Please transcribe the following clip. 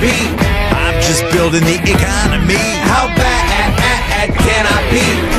be? I'm just building the economy. How bad can I be?